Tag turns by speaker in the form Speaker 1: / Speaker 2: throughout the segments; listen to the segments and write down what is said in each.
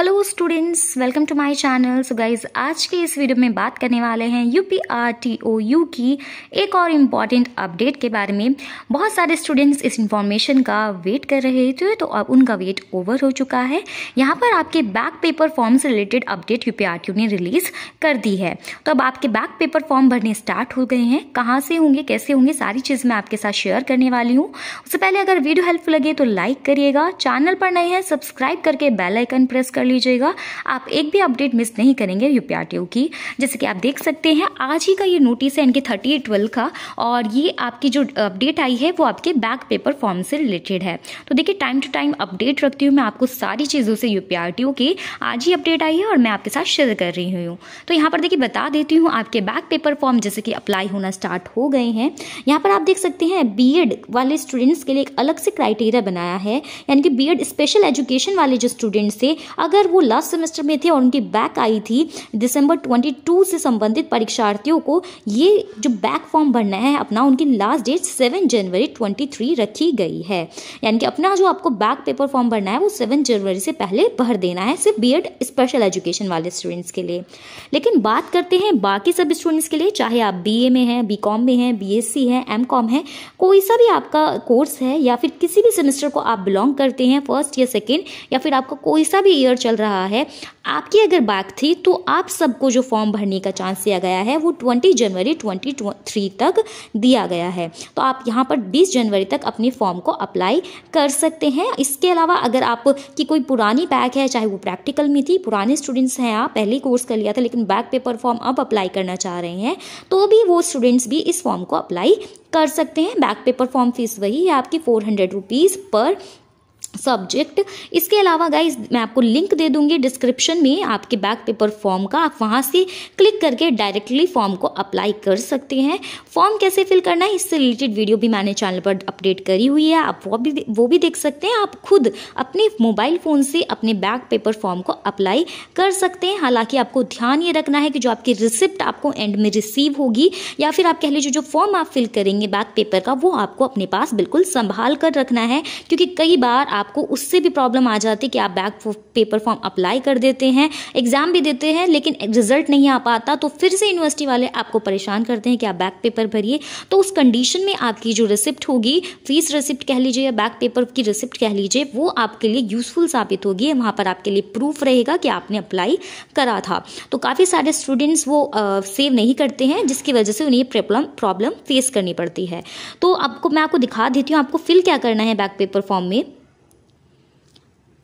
Speaker 1: Hello students welcome to my channel so guys आज के इस वीडियो में बात करने वाले हैं U P R T O U की एक और इंपॉर्टेंट अपडेट के बारे में। बहुत सारे स्टूडेंट्स इस इंफॉर्मेशन का वेट कर रहे थे तो अब उनका वेट ओवर हो चुका है। यहाँ पर आपके बैक पेपर फॉर्म से रिलेटेड अपडेट यू पी ने रिलीज़ कर दी है। तो अब आपके बैक पेपर फॉर्म भरने स्टार्ट हो गए हैं। कहाँ से होंगे, कैसे होंगे, सारी चीज़ मैं आपके साथ शेयर करने वाली हूँ। उससे पहले अगर वीडियो हेल्पफुल लगे तो लाइक करिएगा। चैनल पर नए हैं सब्सक्राइब करके बेल आइकन प्रेस कर लीजिएगा। आप एक भी अपडेट मिस नहीं करेंगे यूपीआरटीओ की। जैसे कि आप देख सकते हैं, आज ही का ये नोटिस है इनके थर्टी एट का और ये आपकी जो अपडेट आई है, वो आपके बैक पेपर फॉर्म से रिलेटेड है। तो देखिए टाइम टू टाइम अपडेट रखती हूँ मैं आपको सारी चीज़ों से यूपीआरटीओ की। आज ही अपडेट आई है और मैं आपके साथ शेयर कर रही हूँ। तो यहाँ पर देखिए, बता देती हूँ, आपके बैक पेपर फॉर्म जैसे कि अप्लाई होना स्टार्ट हो गए हैं। यहाँ पर आप देख सकते हैं बी वाले स्टूडेंट्स के लिए एक अलग से क्राइटेरिया बनाया है। यानी कि बी स्पेशल एजुकेशन वाले जो स्टूडेंट्स थे अगर वो लास्ट सेमेस्टर में थे और उनकी बैक आई थी दिसंबर 22 से संबंधित परीक्षार्थियों को ये जो बैक फॉर्म भरना है, अपना उनकी लास्ट डेट 7 जनवरी 23 रखी गई है। यानी कि अपना जो आपको बैक पेपर फॉर्म भरना है, वो 7 जनवरी से पहले भर देना है, सिर्फ़ बी स्पेशल एजुकेशन वाले स्टूडेंट्स के लिए। लेकिन बात करते हैं बाकी सब स्टूडेंट्स के लिए, चाहे आप बीए में हैं बी में हैं बी है एम है, कोई सा भी आपका कोर्स है या फिर किसी भी सेमेस्टर को आप बिलोंग करते हैं फ़र्स्ट या सेकेंड या फिर आपका कोई सा भी ईयर चल रहा है। आपकी अगर बैक थी तो आप सबको जो फॉर्म भरने का चांस दिया गया है, वो 20 जनवरी 23 तक दिया गया है। तो आप यहाँ पर 20 जनवरी तक अपनी फॉर्म को अप्लाई कर सकते हैं। इसके अलावा अगर आप की कोई पुरानी बैक है, चाहे वो प्रैक्टिकल में थी, पुराने स्टूडेंट्स हैं, आप पहले कोर्स कर लिया था, लेकिन बैक पेपर, फॉर्म अब अप्लाई करना चाह रहे हैं तो भी वो स्टूडेंट्स भी इस फॉर्म को अप्लाई कर सकते हैं। बैक पेपर, फॉर्म फ़ीस वही है आपकी four hundred rupees per subject इसके अलावा गाइज़ मैं आपको लिंक दे दूँगी डिस्क्रिप्शन में आपके बैक पेपर फॉर्म का। आप वहाँ से क्लिक करके डायरेक्टली फॉर्म को अप्लाई कर सकते हैं। फॉर्म कैसे फिल करना है, इससे रिलेटेड वीडियो भी मैंने चैनल पर अपडेट करी हुई है। आप वो भी वो भी देख सकते हैं। आप खुद अपने मोबाइल फ़ोन से अपने बैक पेपर फॉर्म को अप्लाई कर सकते हैं। हालाँकि आपको ध्यान ये रखना है कि जो आपकी रिसिप्ट आपको एंड में रिसीव होगी, या फिर आप कह लीजिए जो फॉर्म आप फिल करेंगे बैक पेपर का, वो आपको अपने पास बिल्कुल संभाल कर रखना है। क्योंकि कई बार आपको उससे भी प्रॉब्लम आ जाती है कि आप बैक पेपर फॉर्म अप्लाई कर देते हैं एग्ज़ाम भी देते हैं, लेकिन रिज़ल्ट नहीं आ पाता तो फिर से यूनिवर्सिटी वाले आपको परेशान करते हैं कि आप बैक पेपर भरिए। तो उस कंडीशन में आपकी जो रिसिप्ट होगी फ़ीस रिसिप्ट कह लीजिए या बैक पेपर की रिसिप्ट कह लीजिए, वो आपके लिए यूजफुल साबित होगी वहाँ पर आपके लिए प्रूफ रहेगा कि आपने अप्लाई करा था। तो काफ़ी सारे स्टूडेंट्स वो सेव नहीं करते हैं, जिसकी वजह से उन्हें प्रॉब्लम प्रॉब्लम फेस करनी पड़ती है। तो आपको, मैं आपको दिखा देती हूँ, आपको फिल क्या करना है बैक पेपर फॉर्म में?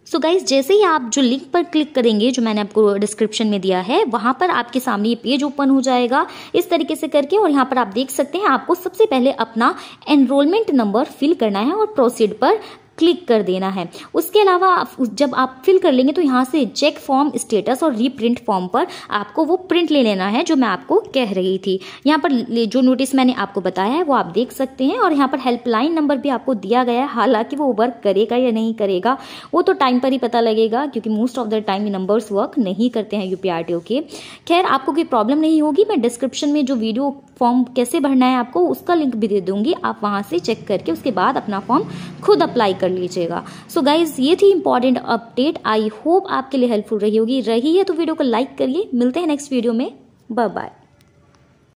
Speaker 1: सो so गाइज़ जैसे ही आप जो लिंक पर क्लिक करेंगे, जो मैंने आपको डिस्क्रिप्शन में दिया है, वहाँ पर आपके सामने ये पेज ओपन हो जाएगा। इस तरीके से करके और यहाँ पर आप देख सकते हैं, आपको सबसे पहले अपना एनरोलमेंट नंबर फिल करना है और प्रोसीड पर क्लिक कर देना है। उसके अलावा जब आप फिल कर लेंगे तो यहाँ से चेक फॉर्म स्टेटस और रीप्रिंट फॉर्म पर आपको वो प्रिंट ले लेना है, जो मैं आपको कह रही थी। यहाँ पर जो नोटिस मैंने आपको बताया है, वो आप देख सकते हैं और यहाँ पर हेल्पलाइन नंबर भी आपको दिया गया है, हालाँकि वो वर्क करेगा या नहीं करेगा, वो तो टाइम पर ही पता लगेगा, क्योंकि मोस्ट ऑफ़ द टाइम ये नंबर्स वर्क नहीं करते हैं यूपीआरटीओ के खैर, आपको कोई प्रॉब्लम नहीं होगी, मैं डिस्क्रिप्शन में जो वीडियो फॉर्म कैसे भरना है आपको, उसका लिंक भी दे दूँगी। आप वहाँ से चेक करके उसके बाद अपना फॉर्म खुद अप्लाई कर लीजिएगा। सो गाइज़ ये थी इंपॉर्टेंट अपडेट आई होप आपके लिए हेल्पफुल रही होगी। रही है तो वीडियो को लाइक करिए। मिलते हैं नेक्स्ट वीडियो में। Bye bye